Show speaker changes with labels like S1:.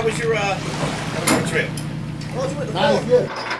S1: Uh, how was your uh, trip?
S2: Nice, good.